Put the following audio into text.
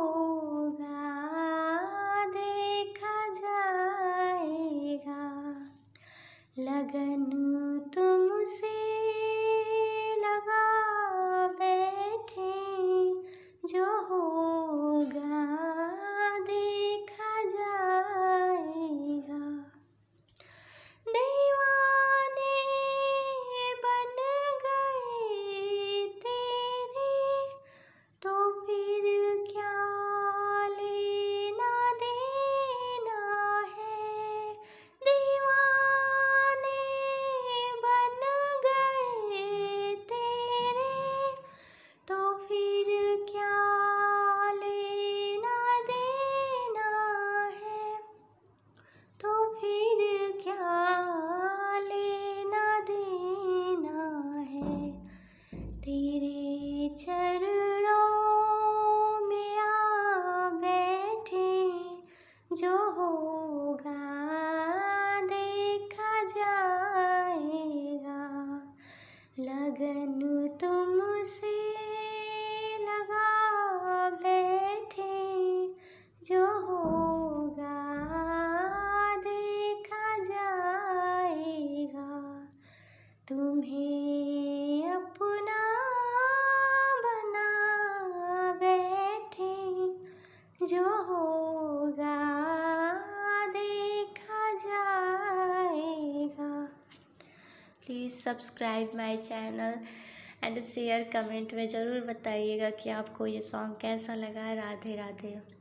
होगा देखा जाएगा। लगन चरणों में आ बैठे, जो होगा देखा जाएगा। लगन तुमसे लगा बैठे, जो होगा देखा जाएगा। तुम्हें जो होगा, देखा जाएगा। Please subscribe my channel and share comment में ज़रूर बताइएगा कि आपको ये सॉन्ग कैसा लगा। राधे राधे।